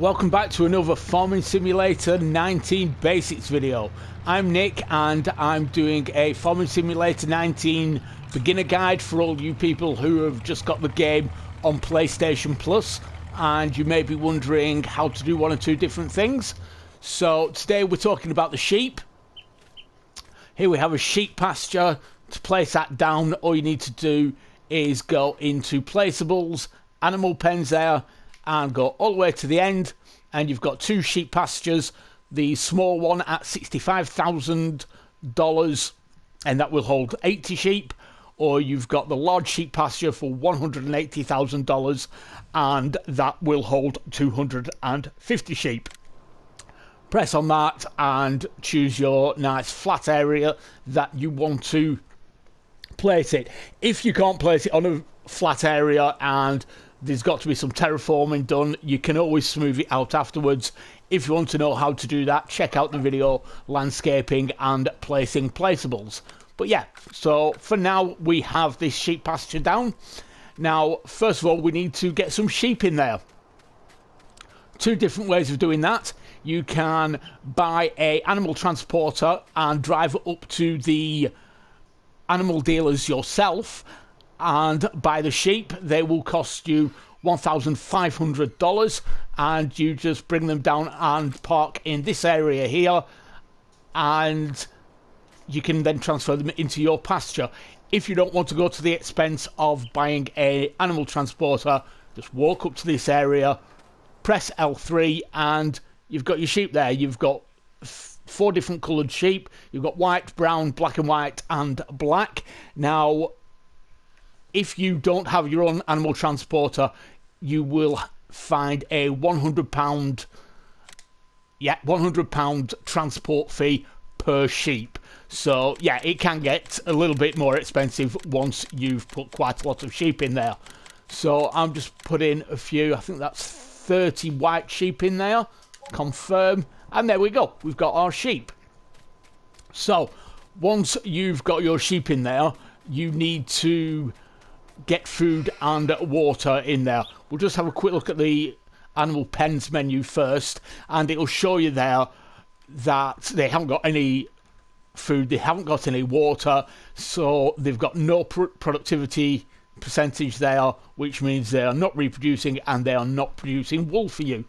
Welcome back to another Farming Simulator 19 Basics video. I'm Nick and I'm doing a Farming Simulator 19 beginner guide for all you people who have just got the game on PlayStation Plus and you may be wondering how to do one or two different things. So today we're talking about the sheep. Here we have a sheep pasture. To place that down all you need to do is go into placeables, animal pens there and go all the way to the end. And you've got two sheep pastures the small one at $65,000 and that will hold 80 sheep. Or you've got the large sheep pasture for $180,000 and that will hold 250 sheep. Press on that and choose your nice flat area that you want to place it. If you can't place it on a flat area and there's got to be some terraforming done. You can always smooth it out afterwards. If you want to know how to do that, check out the video landscaping and placing placeables. But yeah, so for now we have this sheep pasture down. Now, first of all, we need to get some sheep in there. Two different ways of doing that. You can buy a animal transporter and drive up to the animal dealers yourself and buy the sheep. They will cost you $1,500 and you just bring them down and park in this area here and you can then transfer them into your pasture. If you don't want to go to the expense of buying a animal transporter, just walk up to this area, press L3 and you've got your sheep there. You've got four different coloured sheep. You've got white, brown, black and white and black. Now if you don't have your own animal transporter, you will find a 100 pound yeah 100 pound transport fee per sheep. So yeah it can get a little bit more expensive once you've put quite a lot of sheep in there. So i'm just putting a few i think that's 30 white sheep in there. Confirm. And there we go. We've got our sheep. So once you've got your sheep in there you need to get food and water in there. We'll just have a quick look at the animal pens menu first, and it'll show you there that they haven't got any food, they haven't got any water, so they've got no pr productivity percentage there, which means they are not reproducing and they are not producing wool for you.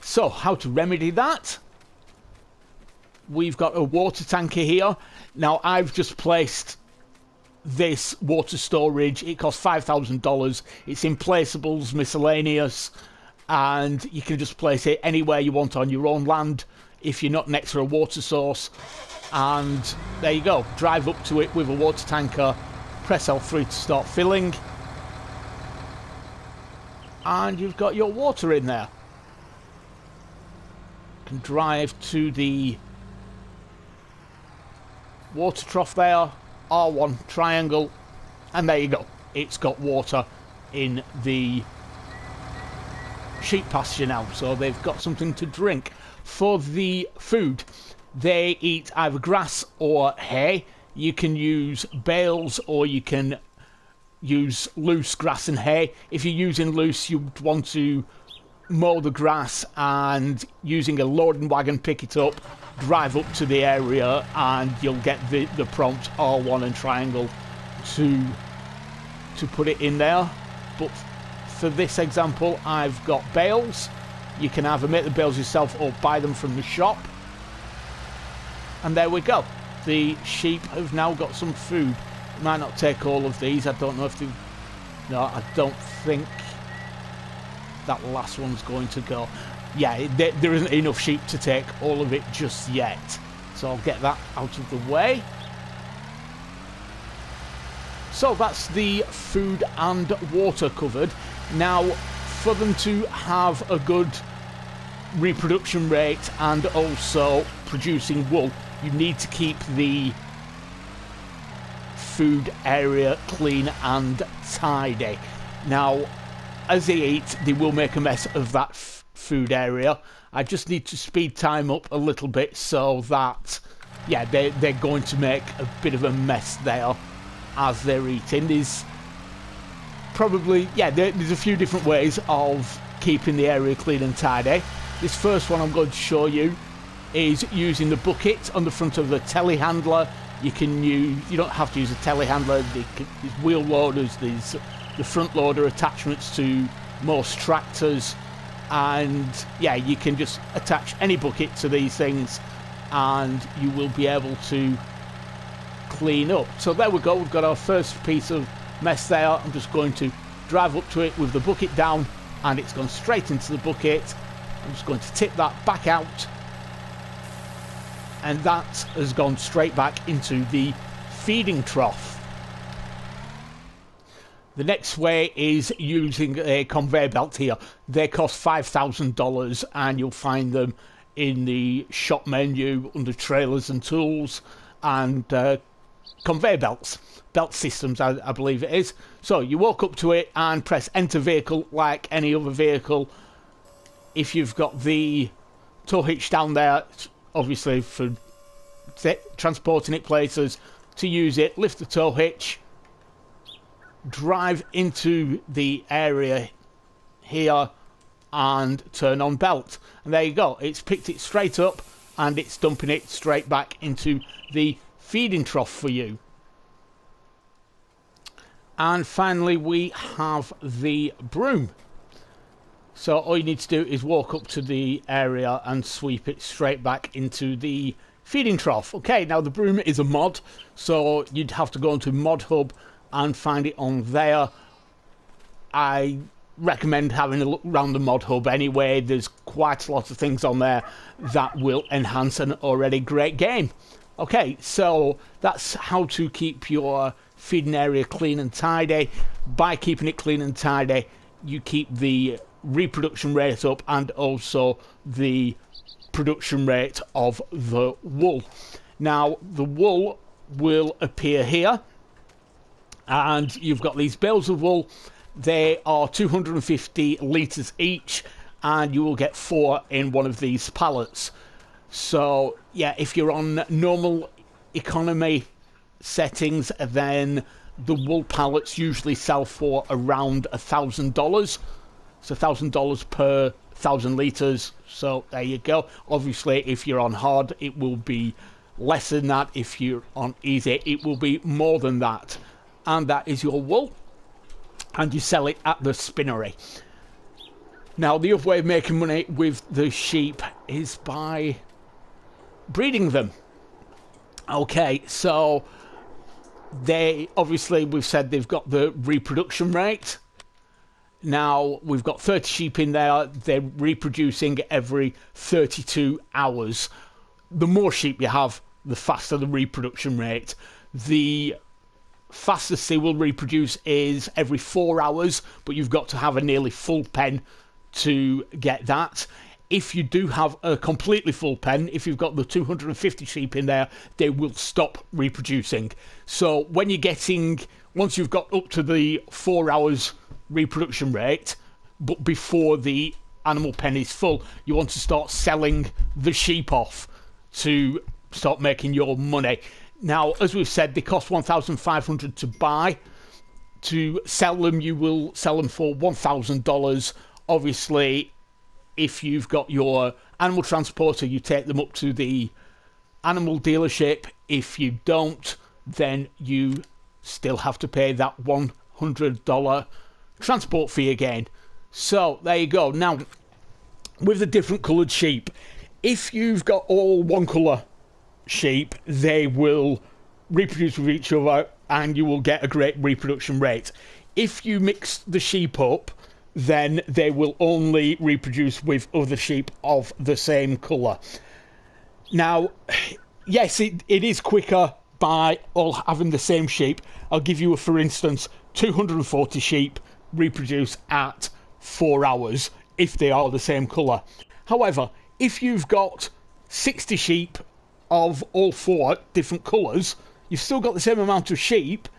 So, how to remedy that? We've got a water tanker here. Now, I've just placed this water storage. It costs $5,000. It's in placeables, miscellaneous, and you can just place it anywhere you want on your own land if you're not next to a water source. And there you go. Drive up to it with a water tanker, press L3 to start filling, and you've got your water in there. You can drive to the water trough there R1 triangle, and there you go. It's got water in the sheep pasture now, so they've got something to drink. For the food, they eat either grass or hay. You can use bales or you can use loose grass and hay. If you're using loose, you'd want to mow the grass and using a loading wagon pick it up drive up to the area and you'll get the, the prompt R1 and triangle to to put it in there. But for this example I've got bales. You can either make the bales yourself or buy them from the shop. And there we go. The sheep have now got some food. Might not take all of these. I don't know if they no I don't think that last one's going to go yeah, there, there isn't enough sheep to take all of it just yet. So I'll get that out of the way. So that's the food and water covered. Now, for them to have a good reproduction rate and also producing wool, you need to keep the food area clean and tidy. Now, as they eat, they will make a mess of that food area. I just need to speed time up a little bit so that, yeah, they, they're going to make a bit of a mess there as they're eating. There's probably, yeah, there, there's a few different ways of keeping the area clean and tidy. This first one I'm going to show you is using the bucket on the front of the telehandler. You can use, you don't have to use a telehandler, there's wheel loaders, there's the front loader attachments to most tractors and yeah you can just attach any bucket to these things and you will be able to clean up. So there we go. We've got our first piece of mess there. I'm just going to drive up to it with the bucket down and it's gone straight into the bucket. I'm just going to tip that back out. And that has gone straight back into the feeding trough the next way is using a conveyor belt here. They cost $5,000 and you'll find them in the shop menu under trailers and tools and uh, conveyor belts, belt systems, I, I, believe it is. So you walk up to it and press enter vehicle like any other vehicle. If you've got the tow hitch down there, obviously for transporting it places, to use it, lift the tow hitch drive into the area here and turn on belt. And there you go. It's picked it straight up and it's dumping it straight back into the feeding trough for you. And finally, we have the broom. So all you need to do is walk up to the area and sweep it straight back into the feeding trough. Okay, now the broom is a mod, so you'd have to go into Mod Hub and find it on there. I recommend having a look around the mod hub anyway. There's quite a lot of things on there that will enhance an already great game. Okay, so that's how to keep your feeding area clean and tidy. By keeping it clean and tidy, you keep the reproduction rate up and also the production rate of the wool. Now, the wool will appear here and you've got these bales of wool. They are 250 litres each, and you will get four in one of these pallets. So, yeah, if you're on normal economy settings, then the wool pallets usually sell for around a thousand dollars. A thousand dollars per thousand litres. So there you go. Obviously, if you're on hard, it will be less than that. If you're on easy, it will be more than that and that is your wool and you sell it at the spinnery. Now, the other way of making money with the sheep is by breeding them. Okay, so they obviously we've said they've got the reproduction rate. Now we've got 30 sheep in there, they're reproducing every 32 hours. The more sheep you have, the faster the reproduction rate. The fastest they will reproduce is every four hours, but you've got to have a nearly full pen to get that. If you do have a completely full pen, if you've got the 250 sheep in there, they will stop reproducing. So when you're getting, once you've got up to the four hours reproduction rate, but before the animal pen is full, you want to start selling the sheep off to start making your money. Now, as we've said, they cost 1,500 to buy. To sell them, you will sell them for $1,000. Obviously, if you've got your animal transporter, you take them up to the animal dealership. If you don't, then you still have to pay that $100 transport fee again. So there you go. Now, with the different coloured sheep, if you've got all one colour sheep, they will reproduce with each other and you will get a great reproduction rate. If you mix the sheep up, then they will only reproduce with other sheep of the same colour. Now, yes, it, it is quicker by all having the same sheep. I'll give you a for instance 240 sheep reproduce at four hours if they are the same colour. However, if you've got 60 sheep of all four different colours, you've still got the same amount of sheep,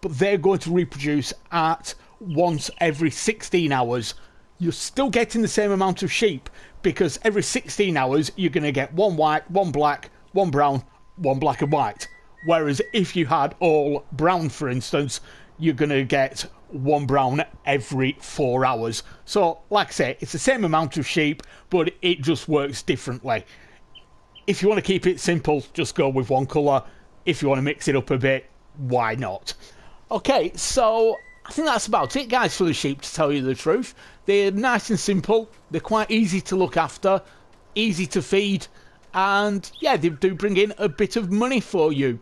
but they're going to reproduce at once every 16 hours. You're still getting the same amount of sheep because every 16 hours you're going to get one white, one black, one brown, one black and white. Whereas if you had all brown, for instance, you're going to get one brown every four hours. So, like I say, it's the same amount of sheep, but it just works differently. If you want to keep it simple, just go with one colour. If you want to mix it up a bit, why not? Okay, so I think that's about it, guys, for the sheep, to tell you the truth. They're nice and simple, they're quite easy to look after, easy to feed, and yeah, they do bring in a bit of money for you.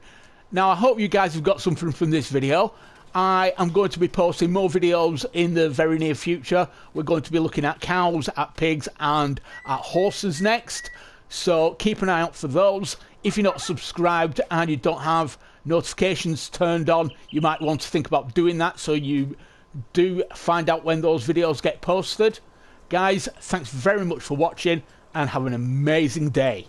Now, I hope you guys have got something from this video. I am going to be posting more videos in the very near future. We're going to be looking at cows, at pigs, and at horses next. So keep an eye out for those. If you're not subscribed and you don't have notifications turned on, you might want to think about doing that so you do find out when those videos get posted. Guys, thanks very much for watching and have an amazing day.